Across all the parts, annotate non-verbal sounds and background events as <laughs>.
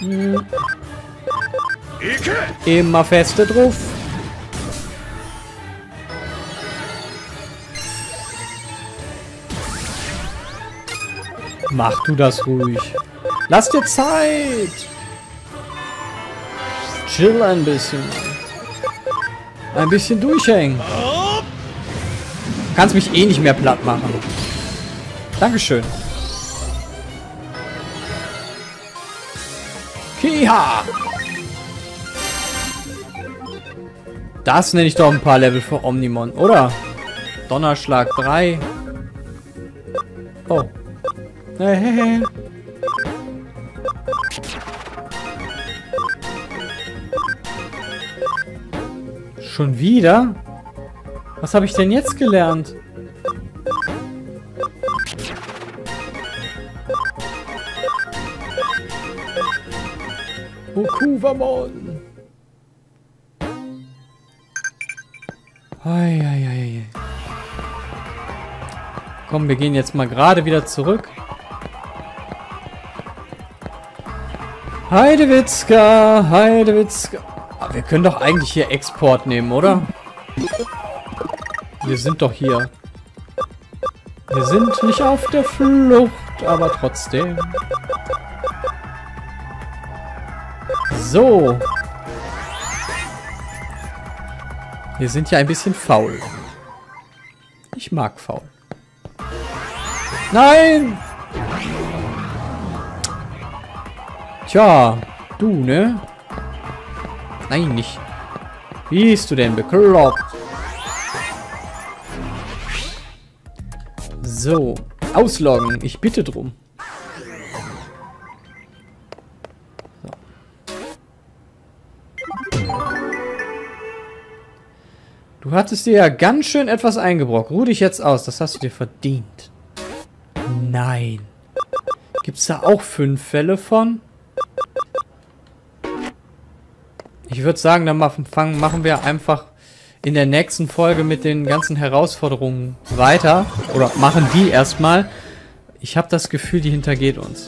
Hm. Immer feste drauf. Mach du das ruhig. Lass dir Zeit. Chill ein bisschen. Ein bisschen durchhängen. Kannst mich eh nicht mehr platt machen. Dankeschön. Kiha! Das nenne ich doch ein paar Level für Omnimon, oder? Donnerschlag 3. Oh. Hey, hey, hey. Schon wieder? Was habe ich denn jetzt gelernt? Okuvamon. Eieiei. Komm, wir gehen jetzt mal gerade wieder zurück. Heidewitzka, Heidewitzka. Aber wir können doch eigentlich hier Export nehmen, oder? Wir sind doch hier. Wir sind nicht auf der Flucht, aber trotzdem. So. Wir sind ja ein bisschen faul. Ich mag faul. Nein! Tja, du, ne? Nein, nicht. Wie bist du denn bekloppt? So, ausloggen. Ich bitte drum. Du hattest dir ja ganz schön etwas eingebrockt. Ruh dich jetzt aus. Das hast du dir verdient. Nein. Gibt es da auch fünf Fälle von? Ich würde sagen, dann machen, wir einfach in der nächsten Folge mit den ganzen Herausforderungen weiter. Oder machen die erstmal. Ich habe das Gefühl, die hintergeht uns.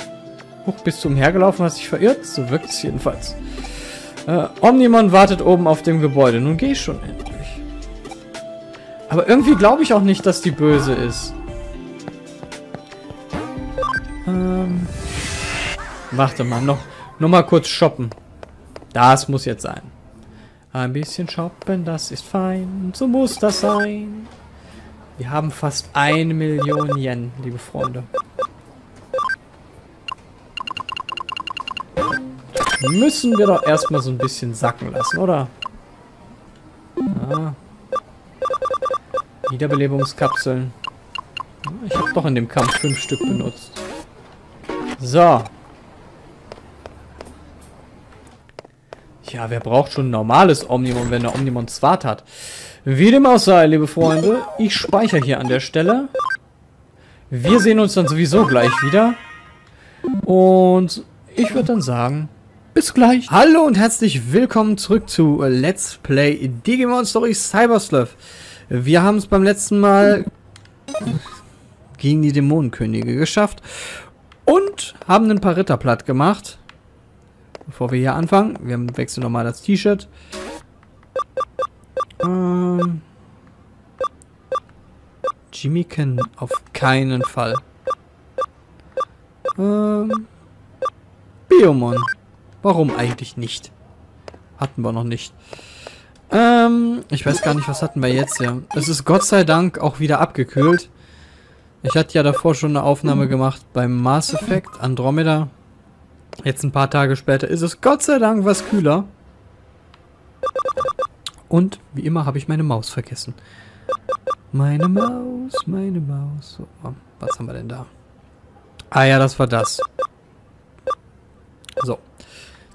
Huch, bist du umhergelaufen, hast dich verirrt? So wirkt es jedenfalls. Äh, Omnimon wartet oben auf dem Gebäude. Nun geh schon endlich. Aber irgendwie glaube ich auch nicht, dass die böse ist. Ähm. Warte mal, noch, noch mal kurz shoppen. Das muss jetzt sein. Ein bisschen shoppen, das ist fein. So muss das sein. Wir haben fast eine Million Yen, liebe Freunde. Müssen wir doch erstmal so ein bisschen sacken lassen, oder? Ja. Wiederbelebungskapseln. Ich habe doch in dem Kampf fünf Stück benutzt. So. Ja, wer braucht schon ein normales Omnimon, wenn der Omnimon Zwart hat? Wie dem auch sei, liebe Freunde, ich speichere hier an der Stelle. Wir sehen uns dann sowieso gleich wieder. Und ich würde dann sagen, bis gleich. Hallo und herzlich willkommen zurück zu Let's Play Digimon Story Cybersleuth. Wir haben es beim letzten Mal gegen die Dämonenkönige geschafft und haben ein paar Ritter platt gemacht. Bevor wir hier anfangen, wir wechseln nochmal das T-Shirt. Ähm, Jimmy kann auf keinen Fall. Ähm, Biomon. Warum eigentlich nicht? Hatten wir noch nicht. Ähm, ich weiß gar nicht, was hatten wir jetzt hier. Es ist Gott sei Dank auch wieder abgekühlt. Ich hatte ja davor schon eine Aufnahme gemacht beim Mass Effect Andromeda. Jetzt ein paar Tage später ist es Gott sei Dank was kühler. Und wie immer habe ich meine Maus vergessen. Meine Maus, meine Maus. So, was haben wir denn da? Ah ja, das war das.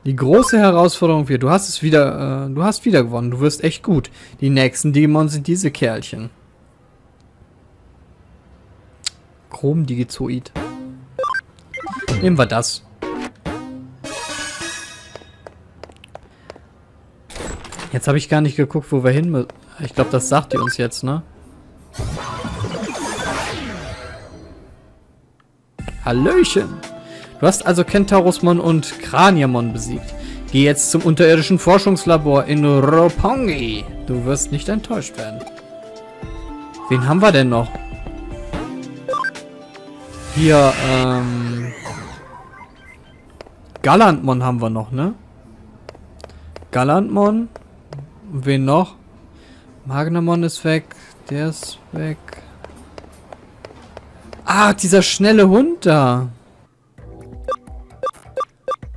Die große Herausforderung wird, du hast es wieder, äh, du hast wieder gewonnen. Du wirst echt gut. Die nächsten Digimon sind diese Kerlchen. Chrom-Digizoid. Nehmen wir das. Jetzt habe ich gar nicht geguckt, wo wir hin müssen. Ich glaube, das sagt ihr uns jetzt, ne? Hallöchen! Du hast also Kentaurusmon und Kraniamon besiegt. Geh jetzt zum unterirdischen Forschungslabor in Roppongi. Du wirst nicht enttäuscht werden. Wen haben wir denn noch? Hier, ähm... Galantmon haben wir noch, ne? Galantmon. Wen noch? Magnamon ist weg. Der ist weg. Ah, dieser schnelle Hund da.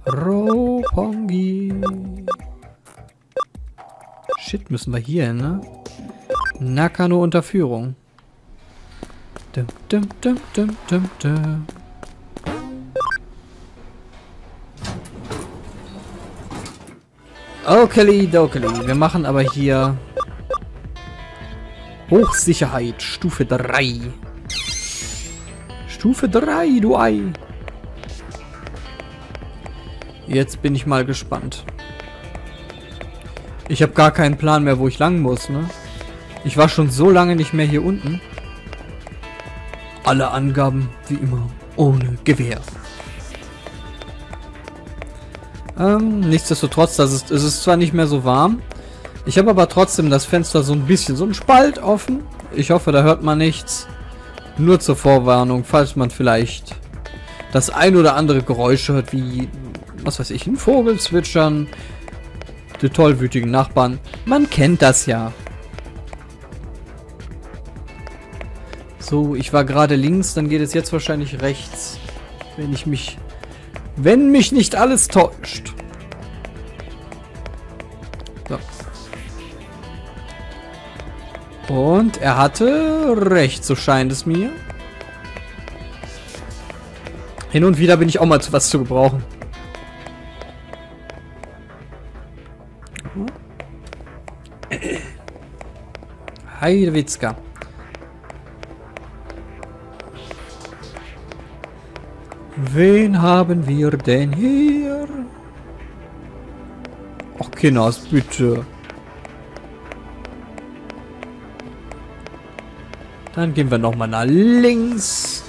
Ropongi. Shit, müssen wir hier hin, ne? Nakano unter Führung. Dum, dum, dum, dum, dum, dum. Okay, dokeli. Wir machen aber hier Hochsicherheit, Stufe 3. Stufe 3, du Ei. Jetzt bin ich mal gespannt. Ich habe gar keinen Plan mehr, wo ich lang muss, ne? Ich war schon so lange nicht mehr hier unten. Alle Angaben, wie immer, ohne Gewehr. Ähm, nichtsdestotrotz, das ist, es ist zwar nicht mehr so warm. Ich habe aber trotzdem das Fenster so ein bisschen, so ein Spalt offen. Ich hoffe, da hört man nichts. Nur zur Vorwarnung, falls man vielleicht das ein oder andere Geräusch hört, wie, was weiß ich, ein Vogel zwitschern, die tollwütigen Nachbarn. Man kennt das ja. So, ich war gerade links, dann geht es jetzt wahrscheinlich rechts. Wenn ich mich... Wenn mich nicht alles täuscht. So. Und er hatte recht, so scheint es mir. Hin und wieder bin ich auch mal zu was zu gebrauchen. Heidewitzka. Wen haben wir denn hier? Ach, Kinders, bitte. Dann gehen wir nochmal nach links.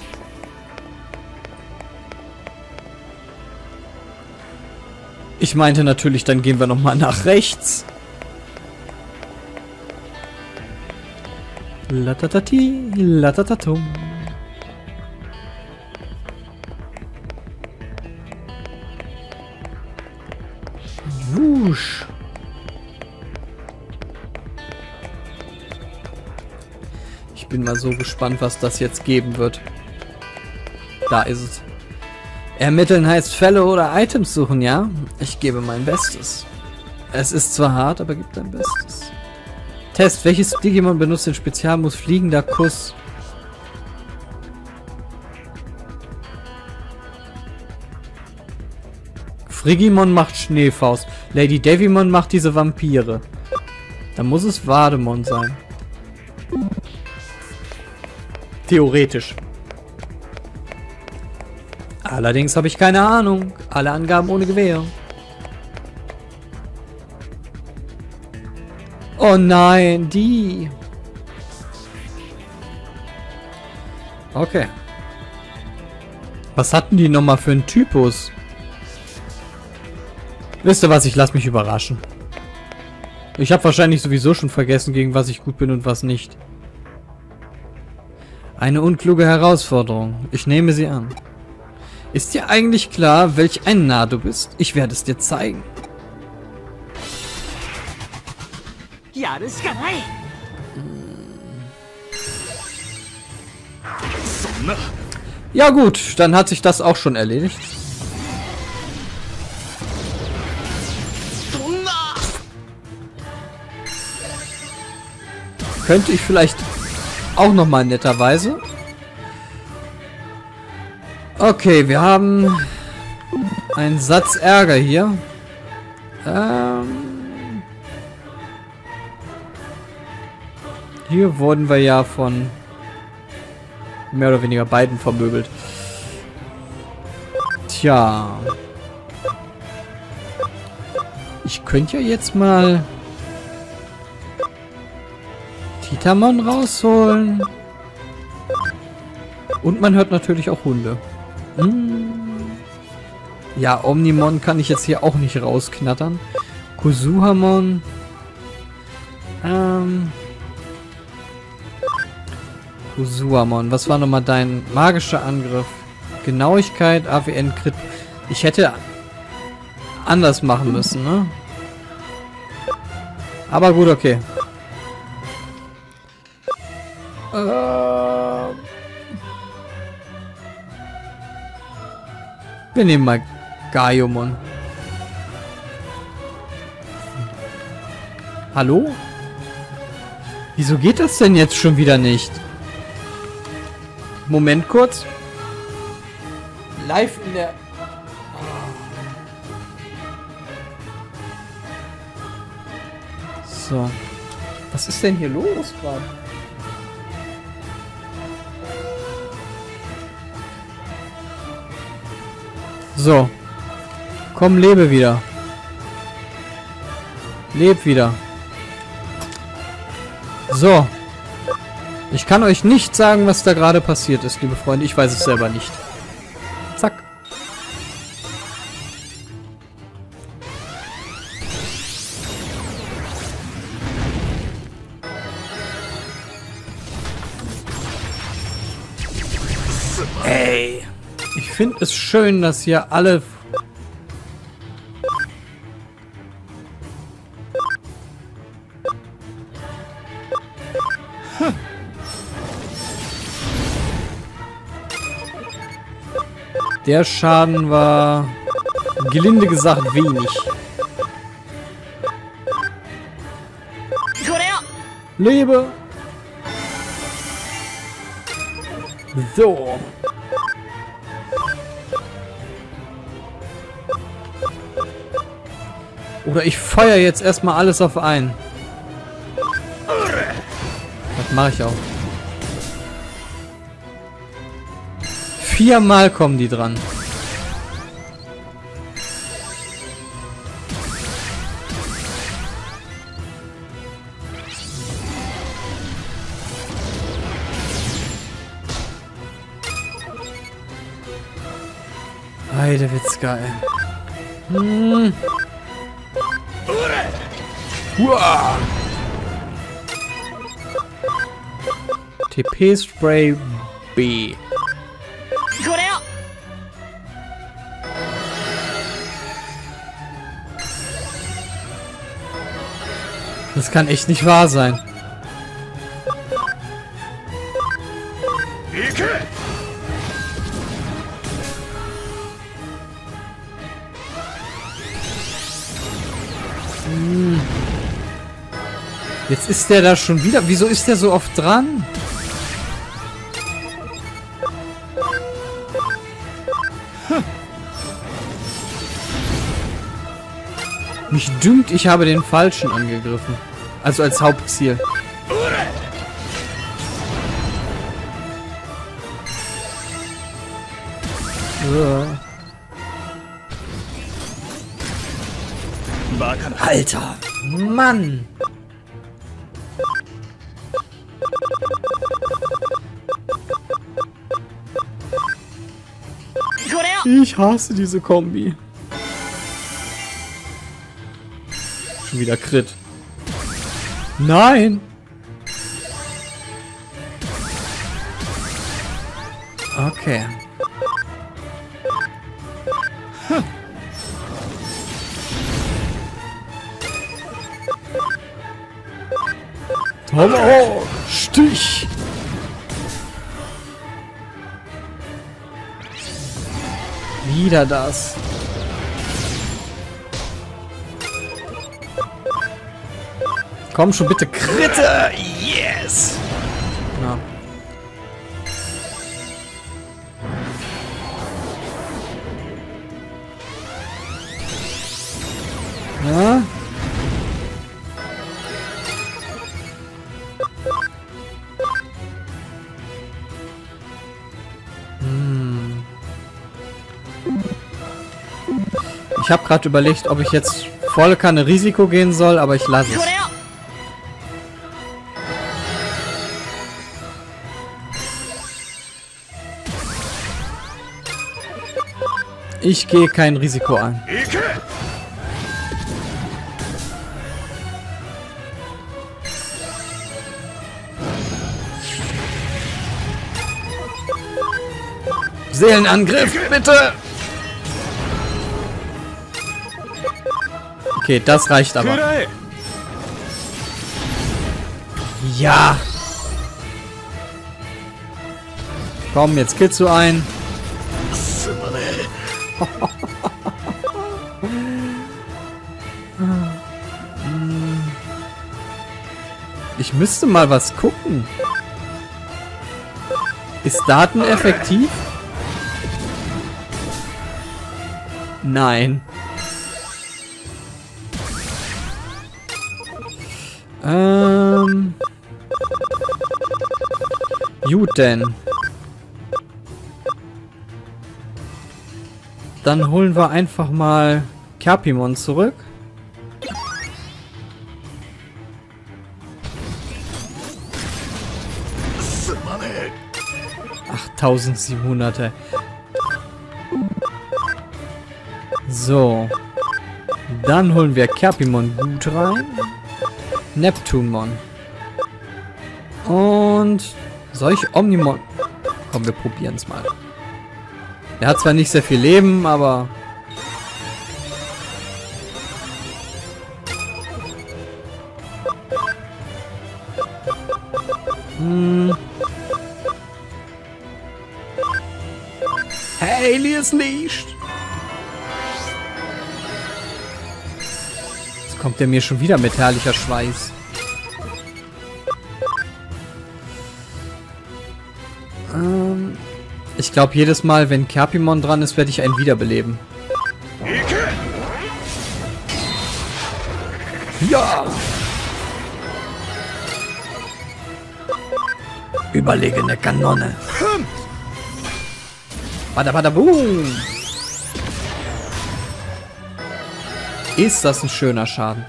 Ich meinte natürlich, dann gehen wir nochmal nach rechts. Latatati, latatatum. Wusch. Ich bin mal so gespannt, was das jetzt geben wird. Da ist es. Ermitteln heißt Fälle oder Items suchen, ja? Ich gebe mein Bestes. Es ist zwar hart, aber gib dein Bestes. Test. Welches Digimon benutzt den Spezialmus Fliegender Kuss? Frigimon macht Schneefaust. Lady Devimon macht diese Vampire. Dann muss es Vademon sein. Theoretisch. Allerdings habe ich keine Ahnung. Alle Angaben ohne Gewehr. Oh nein, die. Okay. Was hatten die nochmal für einen Typus? Wisst ihr was, ich lasse mich überraschen. Ich habe wahrscheinlich sowieso schon vergessen, gegen was ich gut bin und was nicht. Eine unkluge Herausforderung. Ich nehme sie an. Ist dir eigentlich klar, welch ein Narr du bist? Ich werde es dir zeigen. Ja gut, dann hat sich das auch schon erledigt. Könnte ich vielleicht auch noch mal netterweise. Okay, wir haben einen Satz Ärger hier. Ähm hier wurden wir ja von mehr oder weniger beiden vermöbelt. Tja. Ich könnte ja jetzt mal Titamon rausholen. Und man hört natürlich auch Hunde. Hm. Ja, Omnimon kann ich jetzt hier auch nicht rausknattern. Kusuhamon. Ähm. Kusuhamon. Was war nochmal dein magischer Angriff? Genauigkeit, AWN, Crit. Ich hätte anders machen müssen, ne? Aber gut, okay. Äh, wir nehmen mal Gaiomon. Hallo? Wieso geht das denn jetzt schon wieder nicht? Moment kurz. Live in der So. Was ist denn hier los gerade? So. Komm, lebe wieder. Leb wieder. So. Ich kann euch nicht sagen, was da gerade passiert ist, liebe Freunde. Ich weiß es selber nicht. Zack. Ey. Ich finde es schön, dass hier alle... Der Schaden war gelinde gesagt wenig. Lebe! So. Oder ich feuer jetzt erstmal alles auf einen. Das mache ich auch. Viermal kommen die dran. Heidewitzka, ey. Hm. Uah. TP-Spray B. Das kann echt nicht wahr sein. Hm. Jetzt ist der da schon wieder. Wieso ist der so oft dran? Hm. Mich dünkt, ich habe den Falschen angegriffen. Also als Hauptziel. Alter, Mann! Ich hasse diese Kombi. Schon wieder Crit. Nein! Okay. Hm. Tomahawk! Stich! Wieder das. Komm schon bitte, Kritte! Yes! Na. Na? Hm. Ich habe gerade überlegt, ob ich jetzt volle Kanne Risiko gehen soll, aber ich lasse es. Ich gehe kein Risiko ein. Seelenangriff, bitte! Okay, das reicht aber. Ja! Komm, jetzt killst du ein. <laughs> Ich müsste mal was gucken. Ist Daten effektiv? Nein. Ähm. Gut denn. Dann holen wir einfach mal Kerpimon zurück. Ach, 1700. So. Dann holen wir Kerpimon gut rein. Neptunmon. Und soll ich Omnimon... Komm, wir probieren es mal. Er hat zwar nicht sehr viel Leben, aber... Hm. Hey, Elias Licht! Jetzt kommt er mir schon wieder mit herrlicher Schweiß. Glaube, jedes Mal, wenn Kerpimon dran ist, werde ich einen wiederbeleben. Ja! Überlegene Kanone. Bada bada boom! Ist das ein schöner Schaden.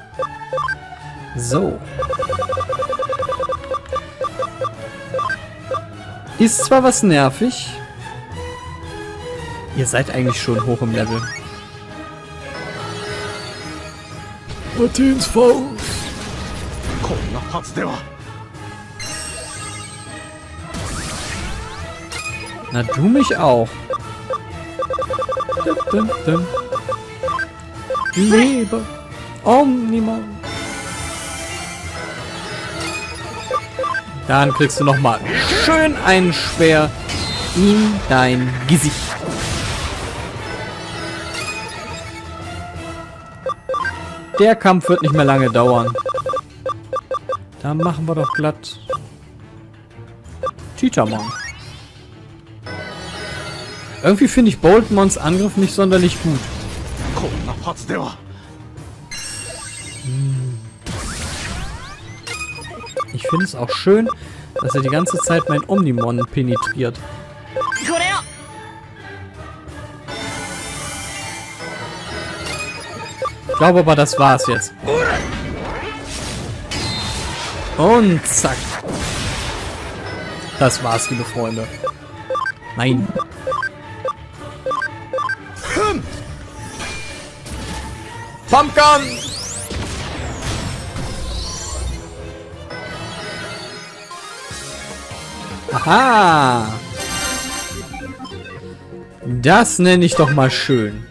So. Ist zwar was nervig, Ihr seid eigentlich schon hoch im Level. Martins Faust. Na, du mich auch. Dum, dum, dum. Lebe. Omnimon. Dann kriegst du noch mal schön ein Schwer in dein Gesicht. Der Kampf wird nicht mehr lange dauern. Da machen wir doch glatt Titamon. Irgendwie finde ich Boltmons Angriff nicht sonderlich gut. Hm. Ich finde es auch schön, dass er die ganze Zeit mein Omnimon penetriert. Glaube aber, das war's jetzt. Und zack. Das war's, liebe Freunde. Nein. Pumpgun! Aha! Das nenne ich doch mal schön.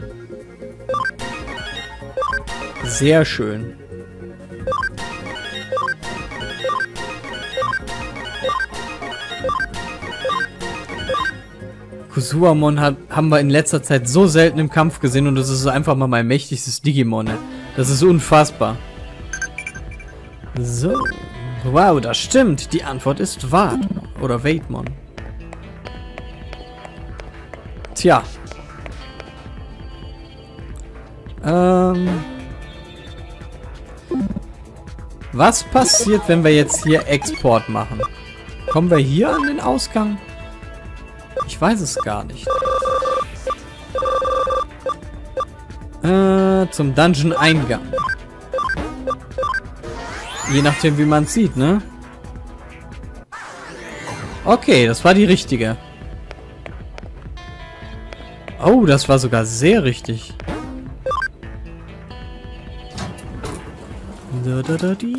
Sehr schön. Kusuamon hat, haben wir in letzter Zeit so selten im Kampf gesehen und das ist einfach mal mein mächtigstes Digimon. Das ist unfassbar. So. Wow, das stimmt. Die Antwort ist Wart. Oder Waitmon. Tja. Ähm... Was passiert, wenn wir jetzt hier Export machen? Kommen wir hier an den Ausgang? Ich weiß es gar nicht. Äh, zum Dungeon-Eingang. Je nachdem, wie man es sieht, ne? Okay, das war die richtige. Oh, das war sogar sehr richtig. Da, da, da, die.